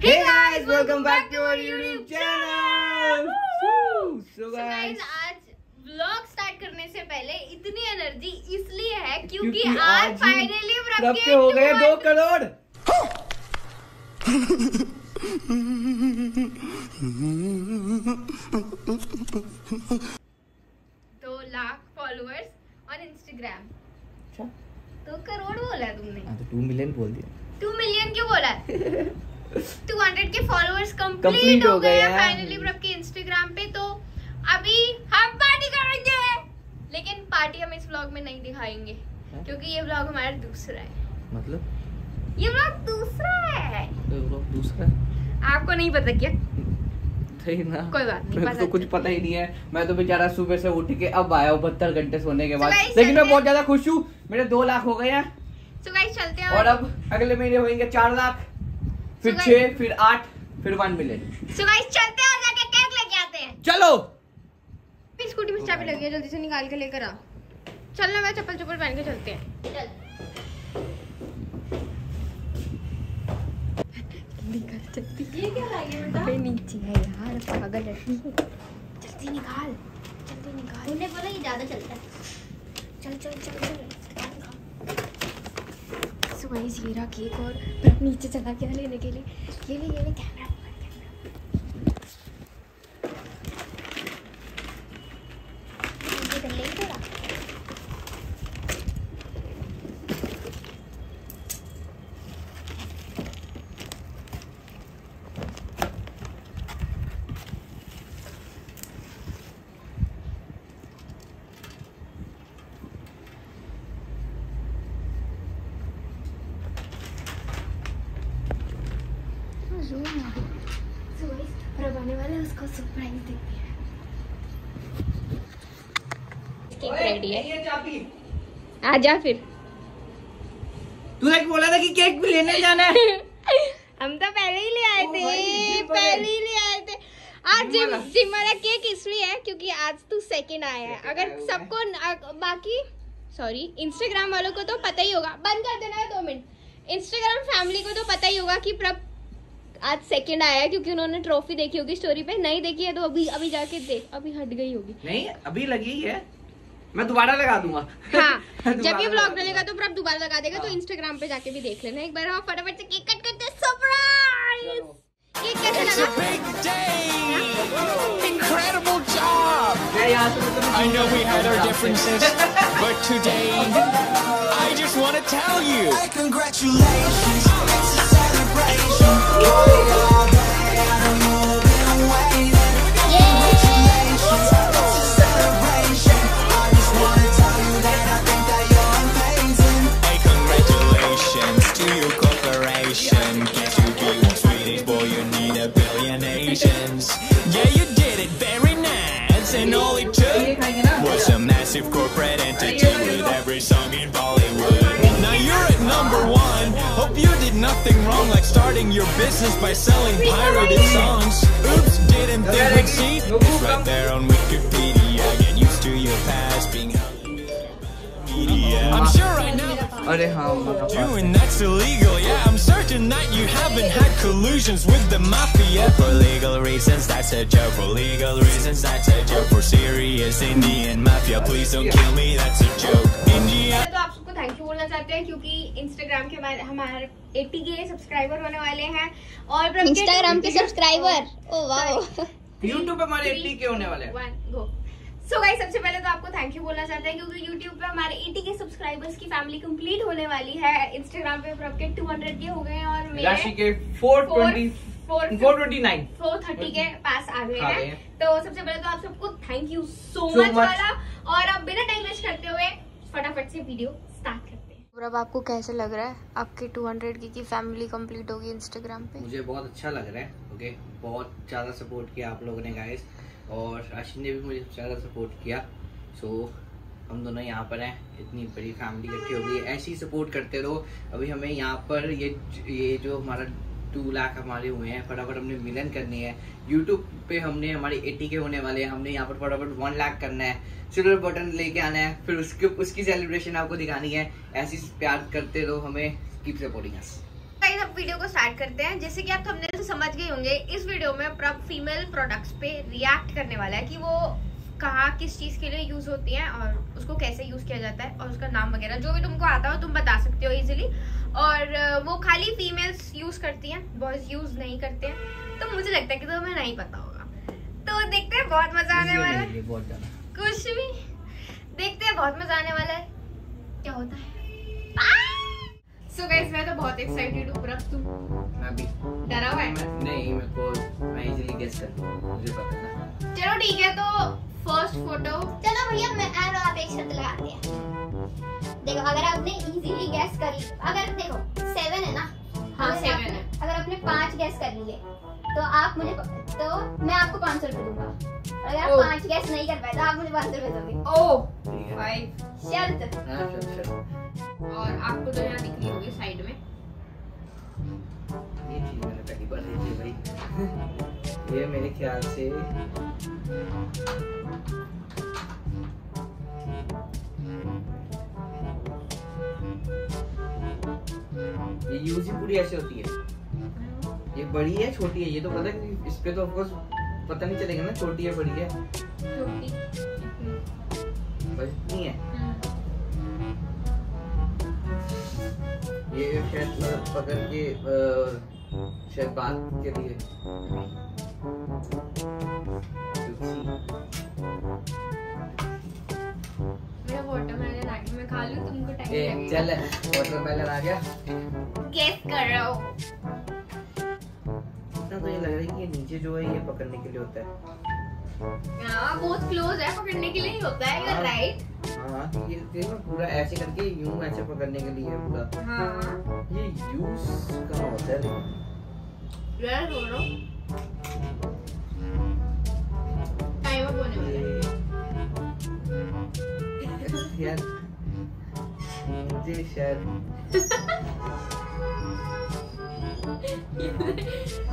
Hey guys, welcome back to our YouTube channel. So guys, आज vlog start करने से पहले इतनी एनर्जी इसलिए है क्योंकि, आज आज फाइनली रब के हो गए दो करोड़। दो लाख फॉलोअर्स ऑन इंस्टाग्राम अच्छा। दो करोड़ बोला तुमने। हाँ तो टू मिलियन बोल दिया। टू मिलियन क्यों बोला? टू हंड्रेड के फॉलोअर्स कंप्लीट हो हो गए हैं हैं। फाइनली प्रभ के इंस्टाग्राम पे तो अभी हम पार्टी करेंगे। लेकिन पार्टी हम इस व्लॉग में नहीं दिखाएँगे हाँ? क्योंकि ये व्लॉग हमारा दूसरा है। मतलब? ये व्लॉग दूसरा है। तो वो दूसरा आपको नहीं पता क्या? सही ना। कोई बात नहीं, मेरे पता तो कुछ पता ही नहीं है। मैं तो बेचारा सुबह से उठ के अब आया हूँ बहत्तर घंटे सोने के बाद। लेकिन मैं बहुत ज़्यादा खुश हूँ। मेरे दो लाख हो गए हैं। चलते हैं और अब अगले महीने होंगे चार लाख। फिर छह फिर आठ फिर वन मिलियन। सो गाइस चलते हैं और जाके केक लेके आते हैं। चलो। स्कूटी में चाबी लगी है जल्दी से निकाल के लेकर आ। चलना मैं चप्पल चप्पल पहन के चलते हैं। चल। निकाल जल्दी। ये क्या लागी बेटा? अबे नीचे है यार पागल है जल्दी निकाल जल्दी निकाल। उन्होंने बोला ये ज़्यादा चलता है। चल चल चल चल। सो गाइस ये रहा केक और अब नीचे चला गया लेने के लिए। ये ले ये ले कैमरा नीचे कर ले थोड़ा सो गाइस प्रभ आने वाला है उसको सरप्राइज़ देते हैं रेडी है। आ जा फिर। तूने बोला था कि केक भी लेने जाना है। हम तो पहले ही ले आए थे वाले। पहले ही ले आए थे। आज जिम जिम वाला। केक इसलिए है क्योंकि आज तू सेकंड आया है। अगर। सबको बाकी सॉरी इंस्टाग्राम वालों को तो पता ही होगा। बंद कर देना है दो मिनट। इंस्टाग्राम फैमिली को तो पता ही होगा कि प्रभ आज सेकंड आया है क्योंकि उन्होंने ट्रॉफी देखी होगी स्टोरी पे। नहीं देखी है तो अभी अभी जाके देख अभी हट गई होगी। नहीं अभी लगी है। मैं दोबारा लगा दूँगा हाँ जब ये ब्लॉग डलेगा तो प्रभ दोबारा लगा देगा तो हाँ। इंस्टाग्राम पे जाके भी देख लेना एक बार हाँ फटाफट से केक कट करते सरप्राइज़ केक कैसे लगा! Incredible job! मतलब I know we had our differences, but today I just want to tell you. Congratulations, it's a celebration. Massive corporate entity with every song in Bollywood. Now you're at number one. Hope you did nothing wrong, like starting your business by selling pirated songs. Oops, didn't think we'd see. It's right there on Wikipedia. Get used to your past being. I'm sure right now. अरे हाँ Doing that's illegal, yeah. I'm certain that you haven't had collusions with the mafia. For legal reasons, that's a joke. For legal reasons, that's a joke. For serious Indian mafia, please don't kill me, that's a joke. India. तो आप सबको thank you बोलना चाहते हैं क्योंकि Instagram के हमारे हमारे 80 के सब्सक्राइबर होने वाले हैं और इंस्टाग्राम के सब्सक्राइबर ओ वाओ यूट्यूब पे हमारे 80 के होने वाले हैं One, गाइस So सबसे पहले तो आपको थैंक यू बोलना चाहते हैं क्योंकि यूट्यूब पे हमारे 80 के सब्सक्राइबर्स की फैमिली कंप्लीट होने वाली है। इंस्टाग्राम पे आपके टू 200 के हो गए हैं और मेरे के 420 फोर 429 430 के पास आ गए हैं। हैं। तो सबसे पहले तो आप सबको थैंक यू सो मच वाला। और अब बिना टाइम वेस्ट करते हुए फटाफट से वीडियो स्टार्ट अब आपको कैसे लग रहा है? आपके 200 की, की फैमिली कंप्लीट होगी इंस्टाग्राम पे? मुझे बहुत अच्छा लग रहा है ओके बहुत ज़्यादा सपोर्ट किया आप लोगों ने गाइस और राशि ने भी मुझे ज़्यादा सपोर्ट किया. सो हम दोनों यहाँ पर हैं. इतनी बड़ी फैमिली इकट्ठी हो गई ऐसे सपोर्ट करते रहो. अभी हमें यहाँ पर ये ये जो हमारा टू लाख हमारे हुए हैं, फटाफट हमने मिलन करनी है। यूट्यूब पे हमने, हमारे 80 के होने वाले हैं, हमने यहाँ पर फटाफट वन लाख करना है। सिल्वर बटन लेके आना है, फिर उसके, उसकी सेलिब्रेशन आपको दिखानी है। ऐसी प्यार करते रहो हमें। कीप सपोर्टिंग अब वीडियो को स्टार्ट करते हैं। जैसे कि आप थंबनेल से समझ गए होंगे, इस वीडियो में फीमेल प्रोडक्ट्स पे रिएक्ट करने वाला है कि वो किस चीज़ के लिए यूज़ होती हैं और उसको कैसे यूज़ किया जाता है और उसका नाम वगैरह जो भी तुमको आता हो तुम बता सकते हो इजीली और वो खाली फीमेल्स यूज़ करती हैं बॉयज़ यूज़ नहीं करते हैं। तो मुझे लगता है कि तुम्हें तो नहीं पता होगा। तो देखते हैं बहुत मज़ा आने वाला है। कुछ भी। देखते हैं बहुत मज़ा आने वाला है। क्या होता है? सो गाइस मैं तो बहुत एक्साइटेड हूँ। प्रभ तुम मैं भी। डरा हुआ है? नहीं मेरे को मैं इजीली गेस कर मुझे पता है। चलो ठीक है तो फ़र्स्ट फ़ोटो चलो भैया मैं और आप एक शर्त लगाते हैं। देखो अगर आपने इजीली गैस कर ली अगर देखो सेवन है ना? हाँ, आपने- है। अगर आपने पाँच गैस कर लिए तो आप मुझे तो मैं आपको पाँच सौ रुपये दूँगा। और अगर आप। पाँच गैस नहीं कर पाए तो आप मुझे पाँच सौ रुपये दोगे। ओ ठीक है। फाइव शर्त। हाँ और आपको तो यहाँ दिख रही होगी साइड में। ये चीज़ मैंने पहली बार देखी भाई। ये मेरे ख्याल से ये यूज़ ही पूरी ऐसे होती है। ये बड़ी है छोटी है ये तो पता है इस पे तो ऑफकोर्स पता नहीं चलेगा ना छोटी है बड़ी है। छोटी। बस इतनी है। हम्म। ये शायद पकड़ के शायद बात के लिए। आ गया मैं खा लूँ तुमको टाइम चल वाटरमेलन आ गया। गेस कर रहा हो। तो ये लग रहा है कि ये नीचे जो है ये पकड़ने के लिए होता है। हाँ बहुत क्लोज है पकड़ने के लिए ही होता है हाँ। राइट हाँ ये देखो पूरा ऐसे करके यूँ ऐसे पकड़ने के लिए है पूरा। हाँ। ये यूज़ कहाँ होता है? यार बोलो टाइम अप होने वाला है। यार मुझे शायद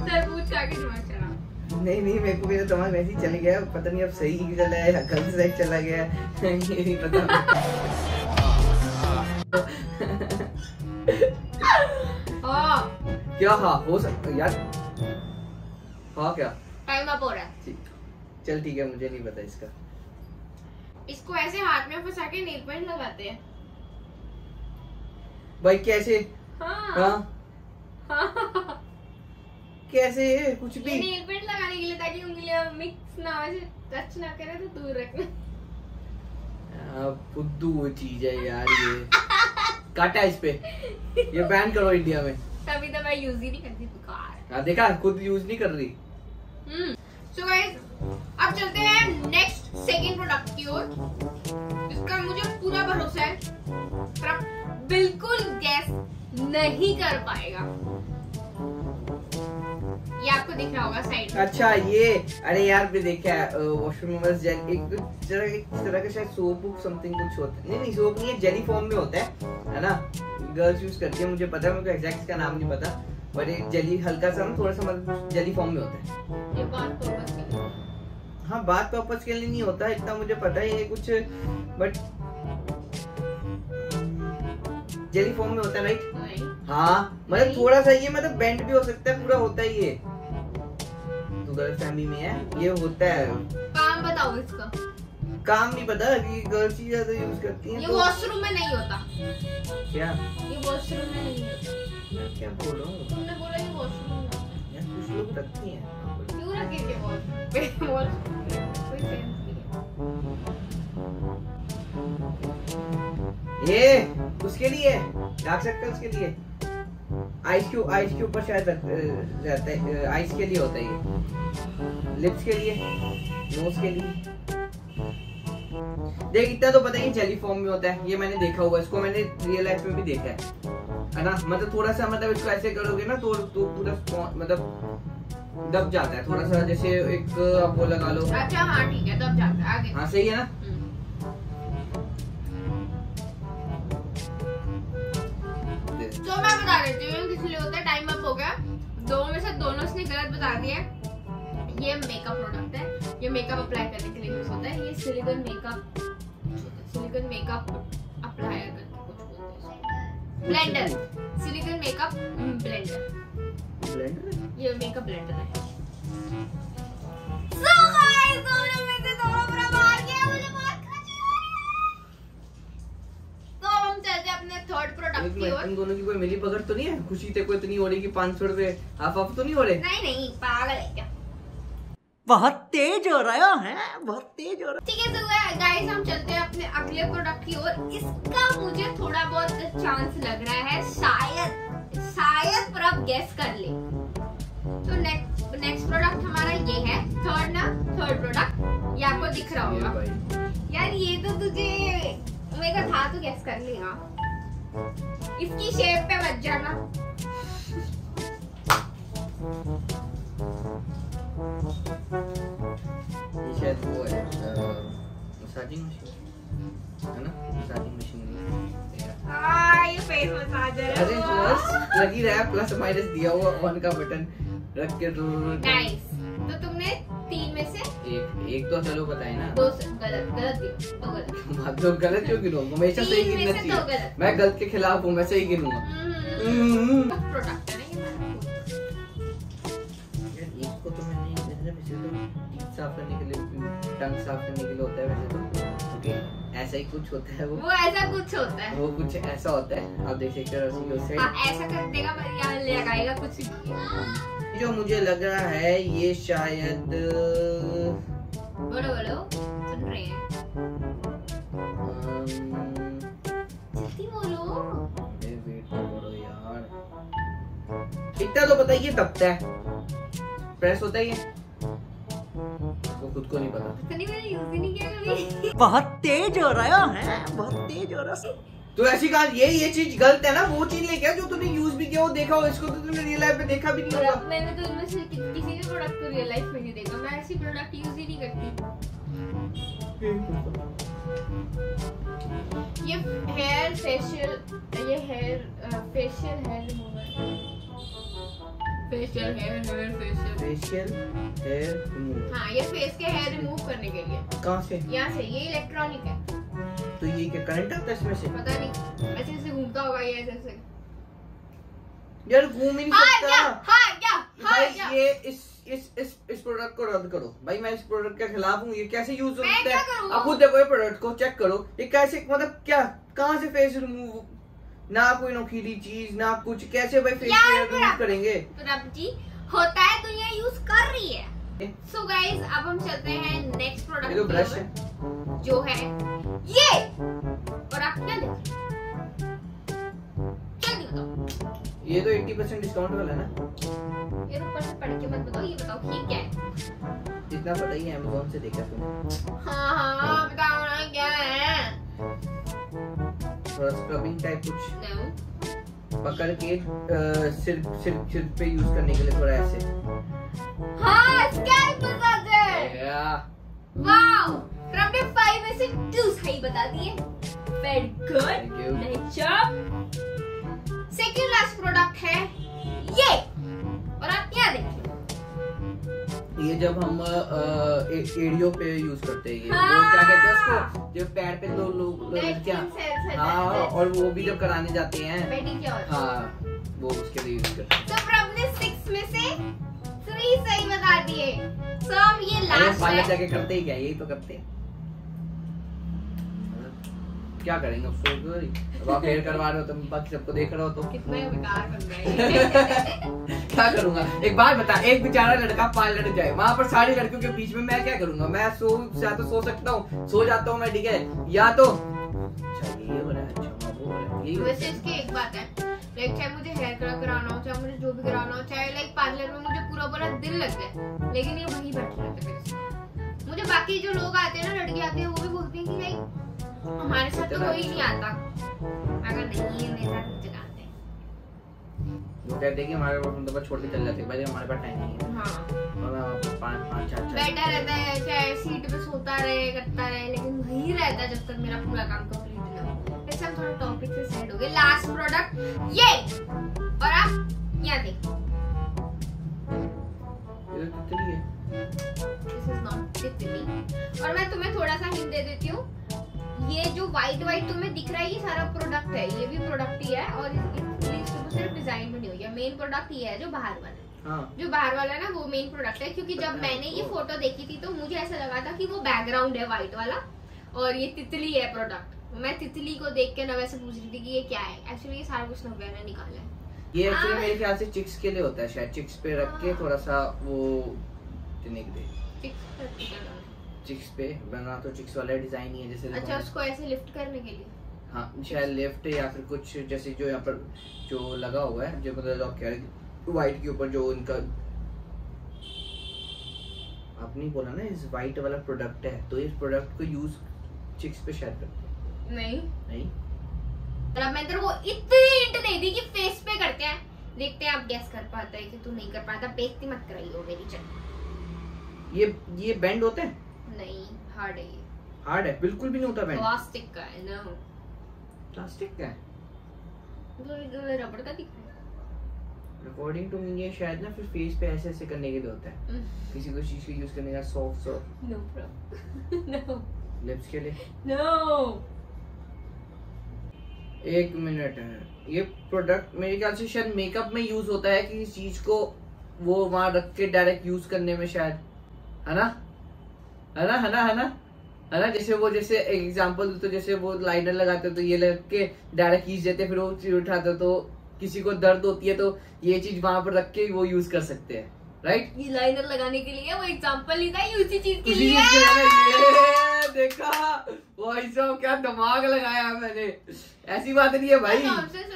तरबूज खा के दिमाग चला नहीं नहीं मेरे को मेरा दिमाग वैसे ही चल गया। पता नहीं अब सही चला है या गलत साइड चला गया ये नहीं पता हाँ क्या? हाँ हो सकता यार। हाँ क्या? टाइम अप हो रहा है। चल ठीक है मुझे नहीं पता इसका। इसको ऐसे हाथ में फंसा के नेल पेंट लगाते हैं। भाई कैसे? हाँ। हाँ? हाँ? कैसे कुछ भी? नेल पेंट लगाने के लिए ताकि उंगलियाँ मिक्स ना हो टच ना करे तो दूर रखना। हाँ, वो चीज़ है यार ये। काटा इस पे। ये बैन करो इंडिया में। तभी तो मैं यूज़ ही नहीं करती बेकार। हाँ देखा? खुद यूज़ नहीं कर रही। हम्म। सो गाइस अब चलते हैं नेक्स्ट सेकंड प्रोडक्ट की ओर। इसका मुझे पूरा भरोसा है। बिल्कुल गैस नहीं कर पाएगा। ये आपको दिख रहा होगा साइड अच्छा ये अरे यार मैं देखा है वॉशरूम में बस जेल एक तरह एक तरह का शायद सोप समथिंग कुछ होता है। नहीं नहीं सोप नहीं है जेली फॉर्म में होता है है ना? गर्ल्स यूज़ करती है मुझे पता है मुझे एग्जैक्ट इसका नाम नहीं पता पर ये जेली हल्का सा ना थोड़ा सा मतलब जेली फॉर्म में होता है। ये बात के हाँ बात पर्पज के लिए नहीं होता इतना मुझे पता है ये कुछ बट जेली फॉर्म में होता है राइट हाँ मतलब थोड़ा सा ये मतलब बेंड भी हो सकता है पूरा होता ही ये तो गर्ल फैमिली में है ये होता है। काम बताओ इसका। काम नहीं पता कि गर्ल्स ही ज़्यादा यूज़ करती हैं ये तो वॉशरूम में नहीं होता। क्या? ये वॉशरूम में नहीं होता। मैं क्या बोल? रहा हूँ तुमने बोला ये वॉशरूम में यार कुछ लोग रखती हैं। क्यों रखेंगे वॉशरूम पे वॉशरूम कोई सेंस नहीं है। ये! उसके लिए डार्क सर्कल्स के लिए। आइस के आइस के ऊपर शायद रहता है आइस के लिए होता है ये। लिप्स के लिए नोज़ के लिए। देख इतना तो पता ही जेली फॉर्म में होता है। ये मैंने देखा हुआ है इसको मैंने रियल लाइफ में भी देखा है। है ना? मतलब थोड़ा सा मतलब इसको ऐसे करोगे ना तो तो पूरा मतलब दब जाता है। थोड़ा सा जैसे एक आप वो लगा लो। अच्छा हाँ ठीक है तब जाता है आगे। हाँ सही है ना? तो मैं बता देती हूँ किस लिए होता है टाइम अप हो गया। दो में से दोनों ने गलत बता दिया ये मेकअप प्रोडक्ट है ये मेकअप अप्लाई करने के लिए यूज़ होता है ये silicone makeup silicone makeup applier करके कुछ बोलते हैं blender silicone makeup blender blender ये मेकअप ब्लेंडर है। So guys, दोनों में से दोनों मेरा तुम दोनों की कोई मिली भगत तो नहीं है? खुशी तेरे को इतनी हो रही कि पाँच सौ रुपए हाफ़ हाफ़ तो नहीं हो रहे? नहीं नहीं पागल है क्या? बहुत तेज हो रहा है बहुत तेज हो रहा ठीक है तो गाइस हम चलते हैं अपने अगले प्रोडक्ट की ओर। इसका मुझे थोड़ा बहुत चांस लग रहा है शायद शायद पर आप गेस कर ले। तो नेक्स्ट नेक्स्ट प्रोडक्ट हमारा ये है थर्ड ना थर्ड प्रोडक्ट ये आपको दिख रहा होगा। यार ये तो तुझे मेरा था तो गेस कर लेगा। इसकी शेप पे बच जाना। ये शायद वो है मसाजिंग मशीन है ना? मसाजिंग मशीन आ ये फेस मसाजर है। अरे प्लस लगी रहा है प्लस माइनस दिया हुआ ऑन का बटन रख के। नाइस तो तुमने एक एक तो चलो बताए ना। दो गलत गलत दिया गलत। गलत क्यों गिनो? हमेशा सही गिनना चाहिए। मैं गलत के खिलाफ हूँ मैं सही गिनूँगा। हम्म, है इसको तो मैंने तो साफ़ करने के लिए टंग साफ़ करने के लिए होता है वैसे तो। ऐसा ही कुछ होता है वो। वो ऐसा कुछ होता है। वो कुछ ऐसा होता है। आप देख सकते हो हाँ ऐसा कर देगा पर लगाएगा कुछ जो मुझे लग रहा है ये शायद बोलो बोलो सुन रहे हैं। जल्दी बोलो। अरे वेट तो करो यार। इतना तो बताइए दबता है? प्रेस होता है ये वो खुद को नहीं पता। पता नहीं मैंने यूज़ ही नहीं किया कभी। बहुत तेज हो रहा है बहुत तेज हो रहा तो ऐसी कहा ये ये चीज़ गलत है ना वो चीज़ लेके आ जो तूने यूज़ भी किया हो देखा हो इसको तो तूने रियल लाइफ में देखा भी नहीं होगा। मैंने तो इनमें से कि, किसी भी प्रोडक्ट को रियल लाइफ में नहीं देखा मैं ऐसी प्रोडक्ट यूज़ ही नहीं करती। ये हेयर फेशियल ये hair facial hair remover facial hair hair facial facial hair remove हाँ ये फेस के हेयर रिमूव करने के लिए। कहाँ से? यहाँ से ये इलेक्ट्रॉनिक है। तो ये क्या करंट आता है इसमें से? पता नहीं। ऐसे ऐसे घूमता होगा ये ऐसे ऐसे। यार घूम ही नहीं हाँ क्या सकता हाँ क्या हाँ भाई क्या ये इस इस इस इस प्रोडक्ट को रद्द करो। भाई मैं इस प्रोडक्ट के खिलाफ हूँ ये कैसे यूज़ होता है? आप खुद देखो ये प्रोडक्ट को चेक करो। ये कैसे मतलब क्या कहाँ से फेस रिमूव ना कोई नोकीली चीज़ ना कुछ कैसे भाई फेस रिमूव करेंगे? प्रभ जी होता है दुनिया यूज़ कर रही है। सो गाइस अब हम चलते हैं नेक्स्ट प्रोडक्ट तो ब्रश है। जो है ये। और आप क्या देख ये तो 80% डिस्काउंट वाला है ना? ये ऊपर से पढ़ के मत बताओ ये बताओ ये क्या है? जितना पता ही है अमेजोन से देखा तूने। हाँ हाँ बताओ ना क्या है? थोड़ा स्क्रबिंग टाइप कुछ. पकड़ के अ, सिर सिर सिर पे यूज़ करने के लिए थोड़ा ऐसे। हाँ स्कैल्प मसाजर या वाओ प्रभ ने फाइव में से टू सही बता दिए। Very good you. Nature second last product है ये। और आप क्या देखिए ये जब हम एड़ियों पे यूज़ करते हैं ये। वो हाँ। क्या कहते हैं उसको? जो पैर पे दो लोग क्या? है, हाँ और वो भी जब कराने जाते हैं। हाँ वो उसके लिए यूज़ करते हैं। तो प्रभ ने सिक्स में से थ्री सही बता दिए। सो अब ये लास्ट है। जाके करते ही क्या? यही तो करते हैं। क्या करेंगे? अफसोस तो। अब आप हेयर करवा रहे हो तो बाकी सबको देख रहे हो तो कितना बेकार बन रहा है क्या करूँगा? एक बात बता एक बेचारा लड़का पार्लर जाए वहाँ पर सारी लड़कियों के बीच में मैं क्या करूँगा? मैं सो या तो सो सकता हूँ सो जाता हूँ मैं ठीक है? या तो ये रहा है अच्छा है यही वैसे इसकी एक बात है लाइक चाहे मुझे हेयर कलर कराना हो चाहे मुझे जो भी कराना हो चाहे लाइक पार्लर में मुझे पूरा पूरा दिन लग जाए। लेकिन ये वहीं बैठे रहते हैं मेरे मुझे बाकी जो लोग आते हैं ना लड़के आते हैं वो भी बोलते हैं कि लाइक हमारे साथ तो कोई नहीं आता। अगर नहीं है मेरे साथ मुझे आते वो कहते हैं कि हमारे पास बस छोड़ के चल जाते हैं। भाई हमारे पास टाइम नहीं है। हाँ। पाँच पाँच चार चार। बैठा रहता है चाहे सीट पे सोता रहे करता रहे लेकिन वही रहता है जब तक मेरा पूरा काम कंप्लीट वैसे हम थोड़ा टॉपिक से साइड हो गए लास्ट प्रोडक्ट ये। और आप यहाँ देखो। ये तो तितली है। दिस इज़ नॉट तितली। और मैं तुम्हें थोड़ा सा हिंट दे देती हूँ। ये जो व्हाइट व्हाइट तुम्हें दिख रहा है ये सारा प्रोडक्ट है। ये भी प्रोडक्ट ही है और इस- ये इसमें सिर्फ़ डिज़ाइन बनी हुई है। मेन प्रोडक्ट ये है जो बाहर वाला। है। हाँ जो बाहर वाला है ना वो मेन प्रोडक्ट है। क्योंकि जब मैंने ये फ़ोटो देखी थी तो मुझे ऐसा लगा था कि वो बैकग्राउंड है व्हाइट वाला। और ये तितली है प्रोडक्ट मैं तितली को देख के नव्या से पूछ रही थी कि ये क्या है? एक्चुअली ये सारा कुछ नव्या ने निकाला है। ये एक्चुअली हाँ। मेरे ख्याल से चिक्स के लिए होता है शायद। चिक्स पे रख के हाँ। थोड़ा सा वो देने के लिए। Fix करके करना। चिक्स पे? बना तो चिक्स वाला डिज़ाइन ही है जैसे अच्छा उसको ऐसे लिफ्ट करने के लिए? हाँ शायद लेफ़्ट या फिर कुछ जैसे जो यहाँ पर जो लगा हुआ है जो मतलब कह रहे व्हाइट के ऊपर जो इनका आपने बोला ना इस व्हाइट वाला प्रोडक्ट है तो इस प्रोडक्ट को यूज़ चिक्स पे शायद करते हैं नहीं। नहीं मैं तेरे को इतनी हिंट नहीं दी कि फेस पे करते हैं। देखते हैं आप गैस कर पाता है कि तू नहीं कर पाता। बेइज्जती मत कराइयो मेरी चल। ये ये बेंड होते हैं? नहीं हार्ड है ये। हार्ड है? बिल्कुल भी नहीं होता बेंड प्लास्टिक का है ना प्लास्टिक का है? रबड़ का दिख रहा अकॉर्डिंग टू मी ये शायद ना फिर फेस पे ऐसे ऐसे करने के लिए होता है। है किसी को चीज़ को यूज़ करने का soft soft no problem no lips के लिए? नो एक मिनट है। ये प्रोडक्ट मेरे ख्याल से शायद मेकअप में यूज़ होता है किसी चीज़ को वो वहाँ रख के डायरेक्ट यूज़ करने में शायद। है ना? है ना? है ना? है ना? है ना? जैसे वो जैसे एग्जांपल तो जैसे वो लाइनर लगाते तो ये लग के डायरेक्ट खींच देते फिर वो चीज़ उठाते तो किसी को दर्द होती है तो ये चीज़ वहाँ पर रख के वो यूज़ कर सकते हैं। राइट ये लाइनर लगाने के लिए वो एग्ज़ाम्पल ही था ये उसी चीज़ के लिए। के देखा? भाई साहब क्या दिमाग लगाया मैंने। ऐसी बात नहीं है भाई। नॉनसेंस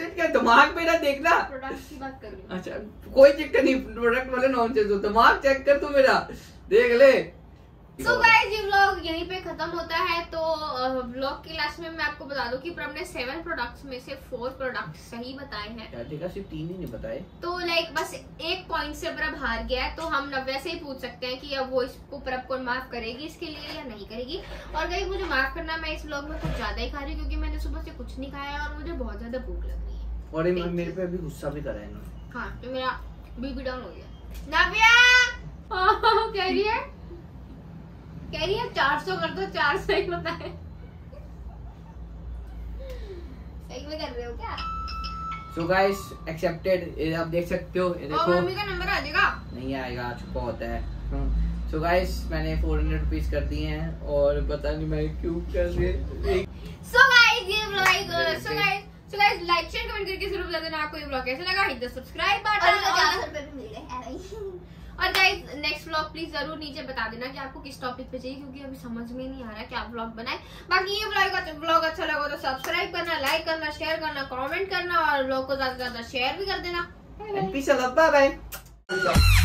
है क्या दिमाग मेरा देखना? प्रोडक्ट की बात कर अच्छा कोई चक्कर नहीं प्रोडक्ट वाले नॉनसेंस हो। दिमाग चेक कर तू मेरा। देख ले। सो गाइस ये व्लॉग यहीं पे खत्म होता है तो व्लॉग के लास्ट में मैं आपको बता दूँ कि प्रभ ने सेवन प्रोडक्ट्स में से फोर प्रोडक्ट सही बताए हैं। है सिर्फ़ तीन ही नहीं बताए। तो लाइक बस एक पॉइंट से प्रभ हार गया है तो हम नव्या से ही पूछ सकते हैं कि अब वो इसको प्रभ को माफ़ करेगी इसके लिए या नहीं करेगी। और गाइस मुझे माफ़ करना मैं इस व्लॉग में कुछ ज़्यादा ही खा रही हूँ क्योंकि मैंने सुबह से कुछ नहीं खाया है और मुझे बहुत ज़्यादा भूख लग रही है। और मेरे पे अभी गुस्सा भी करा है हाँ तो मेरा बीपी डाउन हो गया। नव्या कह रही है? कह रही है चार सौ कर दो चार सौ ही बताए। सही में कर रहे हो क्या? सो गाइस एक्सेप्टेड आप देख सकते हो ये और देखो। मम्मी का नंबर आ जाएगा? नहीं आएगा छुपा होता है। सो गाइस मैंने फोर हंड्रेड रुपीज़ कर दिए हैं और पता नहीं मैं क्यों कर रही सो गाइस ये vlog so guys so guys like share comment करके ज़रूर बता देना आपको ये व्लॉग कैसा लगा। हिट द सब्सक्राइब बटन और रुपए भी मिल गए है और गाइज़ नेक्स्ट व्लॉग प्लीज़ ज़रूर नीचे बता देना कि आपको किस टॉपिक पे चाहिए, क्योंकि अभी समझ में नहीं आ रहा क्या व्लॉग बनाए। बाकी ये व्लॉग व्लॉग अच्छा लगा तो सब्सक्राइब करना लाइक करना शेयर करना कॉमेंट करना और व्लॉग को ज़्यादा से ज़्यादा शेयर भी कर देना। Bye bye